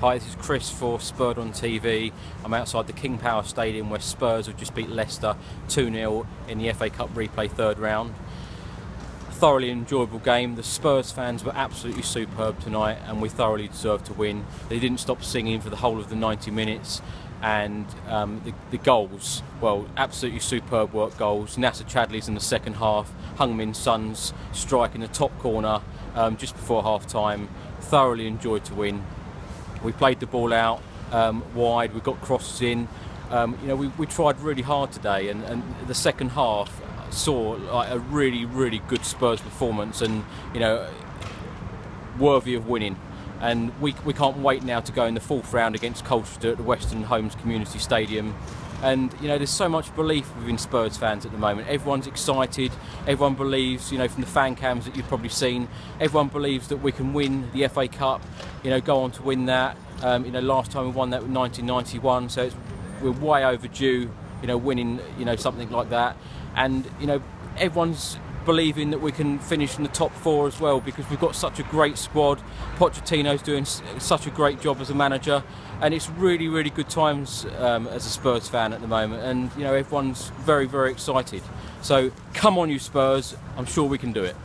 Hi, this is Chris for Spurred on TV. I'm outside the King Power Stadium where Spurs have just beat Leicester 2 0 in the FA Cup replay third round. A thoroughly enjoyable game. The Spurs fans were absolutely superb tonight and we thoroughly deserved to win. They didn't stop singing for the whole of the 90 minutes and um, the, the, goals, well, absolutely superb work goals. Nacer Chadli's in the second half, Heung-min Son's strike in the top corner um, just before half time. Thoroughly enjoyed to win. We played the ball out um, wide. We got crosses in. Um, you know, we, we tried really hard today, and, and the second half saw like a really, really good Spurs performance, and you know, worthy of winning. And we, we can't wait now to go in the fourth round against Colchester at the Western Homes Community Stadium. And you know, there's so much belief within Spurs fans at the moment. Everyone's excited. Everyone believes, you know, from the fan cams that you've probably seen, everyone believes that we can win the FA Cup. You know, go on to win that. Um, you know, last time we won that was 1991, so we're way overdue. You know, winning, you know, something like that. And you know, everyone's believing that we can finish in the top four as well because we've got such a great squad. Pochettino's doing such a great job as a manager, and it's really, really good times um, as a Spurs fan at the moment. And you know, everyone's very, very excited. So come on, you Spurs! I'm sure we can do it.